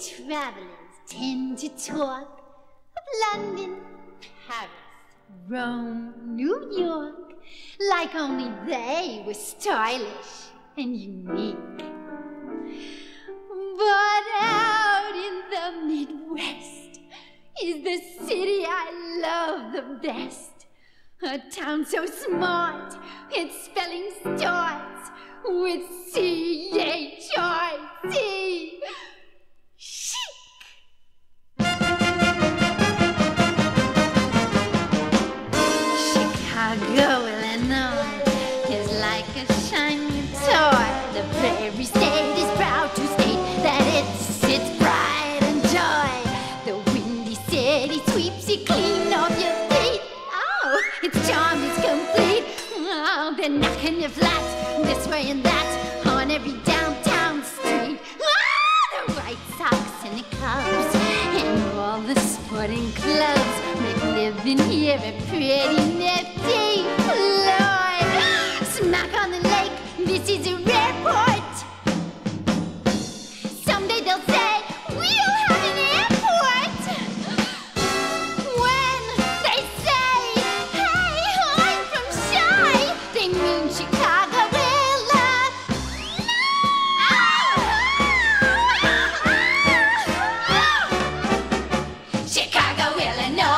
travelers tend to talk of London, Paris, Rome, New York, like only they were stylish and unique. But out in the Midwest is the city I love the best. A town so smart, its spelling starts with C like a shiny toy. The very state is proud to state that it's its pride and joy. The windy city sweeps you clean off your feet. Oh, its charm is complete. Oh, they're knocking you flat this way and that on every downtown street. Ah, the White Sox and the Cubs and all the sporting clubs make living here a pretty nifty will no know